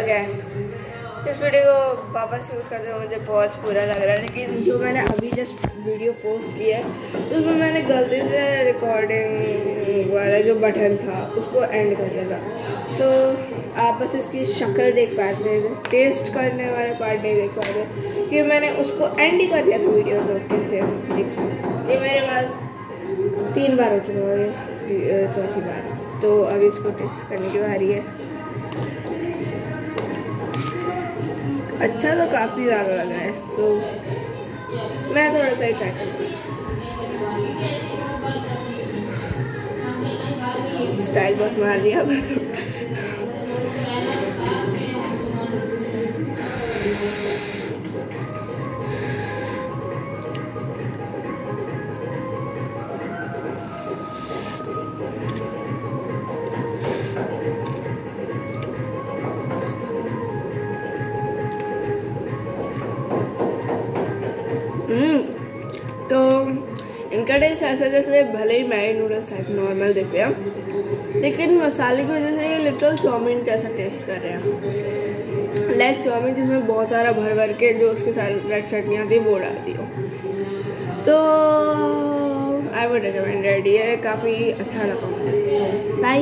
इस वीडियो को वापस शूट करते हुए मुझे बहुत बुरा लग रहा है, लेकिन जो मैंने अभी जस्ट वीडियो पोस्ट किया है तो उसमें मैंने गलती से रिकॉर्डिंग वाला जो बटन था, उसको एंड कर दिया था। तो आप बस इसकी शक्ल देख पाते थे टेस्ट करने वाले पार्ट नहीं देख पाते क्योंकि मैंने उसको एंड ही कर दिया था वीडियो तो कैसे? ये मेरे पास तीन बार हो चुका है चौथी बार। तो अभी इसको टेस्ट करने की बारी है। अच्छा तो काफ़ी ज़्यादा लग रहा है तो मैं थोड़ा सा ही ट्राई करूँगी स्टाइल बहुत मार लिया बस तो इनका टेस्ट ऐसा जैसे भले ही मैगी नूडल्स टाइप नॉर्मल दिखते हैं लेकिन मसाले की वजह से ये लिटरल चाउमीन जैसा टेस्ट कर रहे हैं। लाइक चाउमीन जिसमें बहुत सारा भर भर के जो उसके साथ रेड चटनियाँ थी, वो डाल दी हो तो आई वुड रिकमेंडेड ये काफ़ी अच्छा लगा मुझे। बाय